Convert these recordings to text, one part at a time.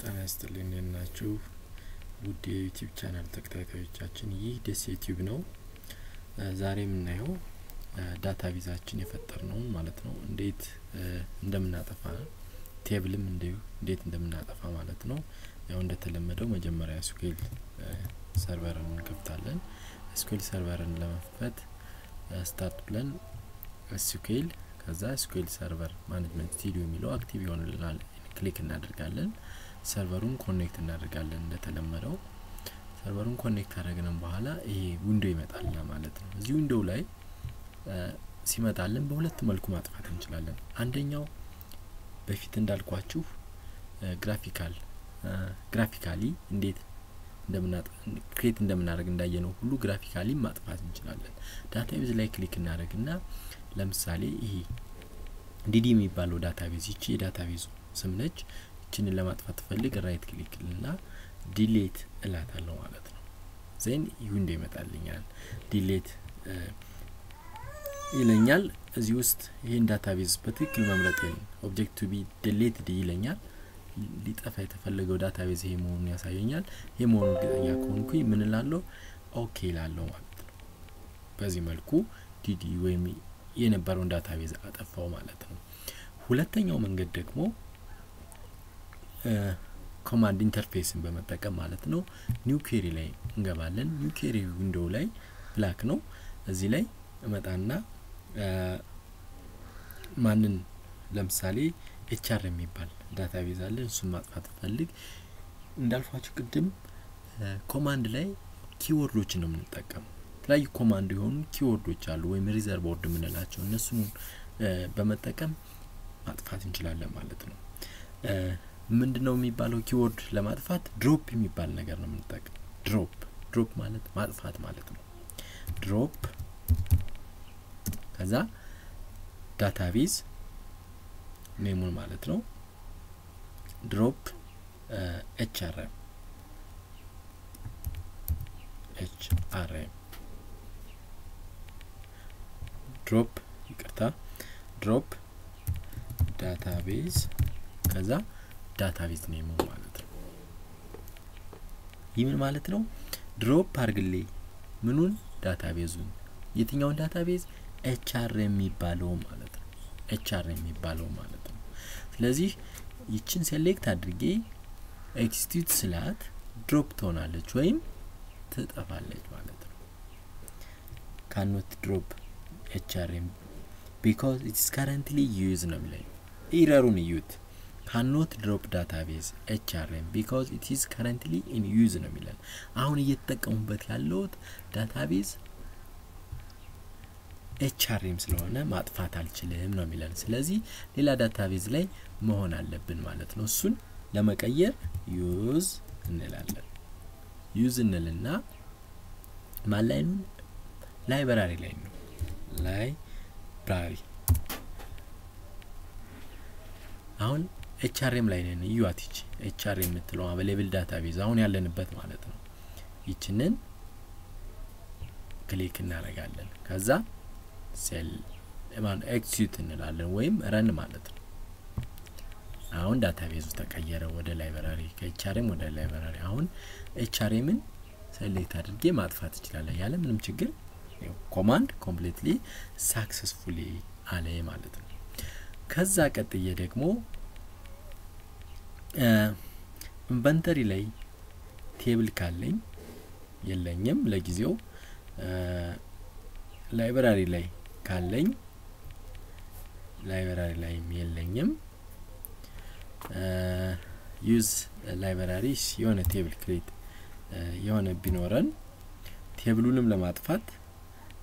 ጤና ይስጥልኝ እንዴት ናችሁ? ውድ የ YouTube channel ተከታታዮቻችን ይህ ደስ YouTube ነው። ዛሬ የምናየው database ኣችን የፈጠርነው ማለት ነው። እንዴት እንደምናጠፋ table ም እንዲሁ እንዴት እንደምናጠፋ ማለት ነው። ያው እንደተለመደው መጀመሪያ SQL Server ን እንከፍታለን። SQL Server ን ለመክፈት start ብለን SQL ከዛ SQL Server Management Studio የሚለው active ይሆንልናል። click እናደርጋለን። server ኡን connect እናደርጋለን። እንደተለመደው server ኡን connect ካደረግንም በኋላ ይሄ window ይመጣልና ማለት ነው። እዚህ window ላይ ሲመጣልን በሁለት መልኩ ማጥፋት እንችላለን። አንደኛው በፊት እንዳልኳችሁ graphical graphically እንዴት create እንደምናደርግ እንዳየነው ሁሉ graphically ማጥፋት እንችላለን። database ላይ click እናደርግና ለምሳሌ ይሄ DD የሚባለው database ይቺ የ database ኡ ስም ነች። ይችንን ለማጥፋት ብፈልግ right click እልና delete እላታለሁ ማለት ነው። then window ይመጣልኛል። delete ይለኛል። እዚህ ውስጥ ይህን database በትክክል መምረጤን object to be deleted ይለኛል። ሊጠፋ የተፈለገው database ይሄ መሆኑን ያሳየኛል። ይሄ መሆኑን እርግጠኛ ከሆንኩኝ ምን ላለሁ OK እላለሁ ማለት ነው። በዚህ መልኩ DD ወይም የነበረውን database አጠፋው ማለት ነው። ሁለተኛው መንገድ ደግሞ command interface ን በመጠቀም ማለት ነው። new query ላይ እንገባለን። new query window ላይ blank ነው። እዚህ ላይ እመጣና ማንን ለምሳሌ HR የሚባል database አለ። እሱን ማጥፋት ብፈልግ እንዳልኳችሁ ቅድም command ላይ keyword ኦችን ነው የምንጠቀመው። የተለያዩ command የሆኑ keyword ኦች አሉ ወይም reserve word የምንላቸው እነሱን በመጠቀም ማጥፋት እንችላለን ማለት ነው። ምንድን ነው የሚባለው keyword ለማጥፋት drop የሚባል ነገር ነው የምንጠቀም። drop drop ማለት ማጥፋት ማለት ነው። drop ከዛ database name ኡን ማለት ነው። drop HRM HRM drop ይቅርታ drop database ከዛ database name ኡ ማለት ነው። ይህ ምን ማለት ነው? drop አርግልኝ ምኑን database ኡን የትኛውን database ኤችአር የሚባለው ማለት ነው። ኤችአር የሚባለው ማለት ነው። ስለዚህ ይችን select አድርጌ execute ስላት drop ትሆናለች ወይም ትጠፋለች ማለት ነው። ካኖት ድሮፕ ኤችአርኤም ቢካዝ ኢትስ ካረንትሊ ዩዝ ነው የሚለኝ። error ኡን እዩት። ካኖት ድሮፕ ዳታቤዝ ኤችአርኤም ቢካዝ ኢት ኢዝ ካረንትሊ ኢን ዩዝ ነው የሚለን። አሁን እየተጠቀሙበት ያለሁት database HRM ስለሆነ ማጥፋት አልችልም ነው የሚለን። ስለዚህ ሌላ database ላይ መሆን አለብን ማለት ነው። እሱን ለመቀየር use እንላለን። use እንልና ማላይኑ library ላይ ነው library አሁን HRM ላይ ነን። እዩዋት ይቺ HRM የምትለው available database አሁን ያለንበት ማለት ነው። ይችንን click እናደርጋለን። ከዛ ሴል ማን ኤክሲት እንላለን ወይም run ማለት ነው። አሁን database ኡ ተቀየረ ወደ library ከ HRM ወደ library። አሁን HRM ን select አድርጌ ማጥፋት እችላለሁ ያለ ምንም ችግር። command completely successfully አለ ማለት ነው። ከዛ ቀጥዬ ደግሞ inventory ላይ table ካለኝ የለኝም ለጊዜው። library ላይ ካለኝ library ላይም የለኝም። use library የሆነ table create የሆነ ቢኖረን table ኡንም ለማጥፋት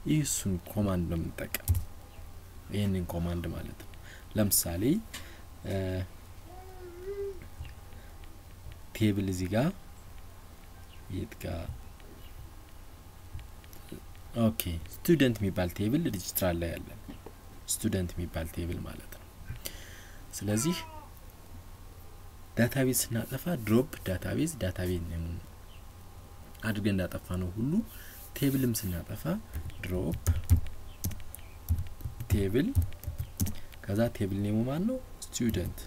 ይህ እሱን command ነው የምንጠቀም። ይህንን command ማለት ነው። ለምሳሌ table እዚህ ጋር የት ጋር? okay student የሚባል table registrar ላይ ያለን student የሚባል table ማለት ነው። ስለዚህ database ስናጠፋ drop database database አድርገን እንዳጠፋነው ሁሉ table ም ስናጠፋ drop table ከዛ table ኔሙ ማን ነው? student።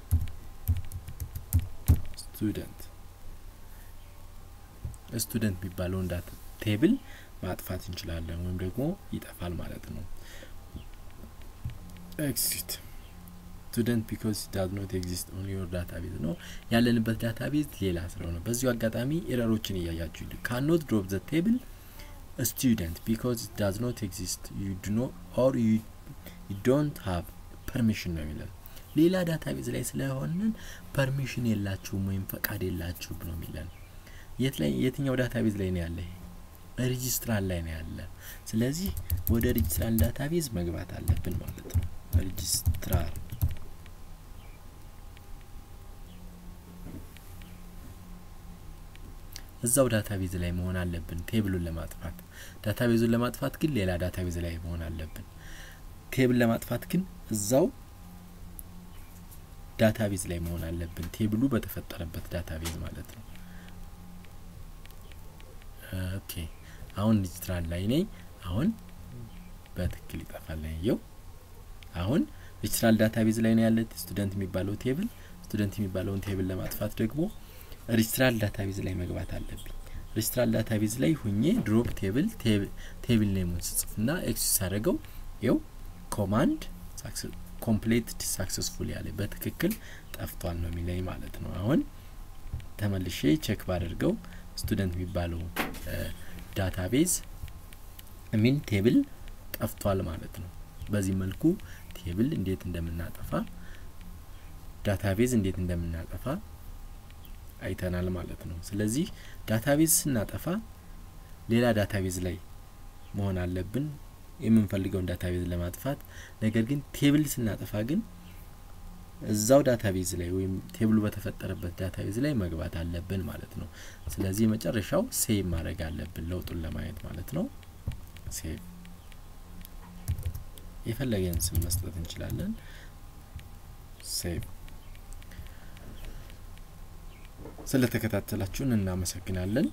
student student የሚባለውን data table ማጥፋት እንችላለን ወይም ደግሞ ይጠፋል ማለት ነው። exit student because does not exist on your database ነው። ያለንበት database ሌላ ስለሆነ በዚሁ አጋጣሚ ኤረሮችን እያያችሁ ካን ኖት ድሮፕ ዘ ቴብል student because does not exist you do no or you don't have permission ነው የሚለን ሌላ database ላይ ስለሆንን permission የላችሁም ወይም ፈቃድ የላችሁም ነው የሚለን የት ላይ የትኛው database ላይ ነው ያለ ሬጂስትራል ላይ ነው ያለ። ስለዚህ ወደ registrar database መግባት አለብን ማለት ነው። ሬጂስትራር እዛው database ላይ መሆን አለብን ቴብሉን ለማጥፋት። ዳታቤዙን ለማጥፋት ግን ሌላ database ላይ መሆን አለብን። table ለማጥፋት ግን እዛው database ላይ መሆን አለብን። ቴብሉ በተፈጠረበት database ማለት ነው okay። አሁን ዲጂታል ላይ ነኝ። አሁን በትክክል ይጠፋል ያየው አሁን digital database ላይ ነው ያለ student የሚባለው table። student የሚባለውን table ለማጥፋት ደግሞ registrar database ላይ መግባት አለብኝ። registrar database ላይ ሁኜ drop table table ኔሙን ስጽፍና execute አድርገው ይሄው command complete successful ያለ በትክክል ጠፍቷል ነው የሚለኝ ማለት ነው። አሁን ተመልሼ check ባደርገው student የሚባለው database mean table ጠፍቷል ማለት ነው። በዚህ መልኩ table እንዴት እንደምናጠፋ database እንዴት እንደምናጠፋ አይተናል ማለት ነው። ስለዚህ database ስናጠፋ ሌላ database ላይ መሆን አለብን። የምንፈልገውን database ለማጥፋት ነገር ግን table ስናጠፋ ግን እዛው database ላይ ወይም ቴብሉ በተፈጠረበት database ላይ መግባት አለብን ማለት ነው። ስለዚህ መጨረሻው save ማድረግ አለብን ለውጡን ለማየት ማለት ነው። save የፈለገን ስም መስጠት እንችላለን። save ስለተከታተላችሁን እናመሰግናለን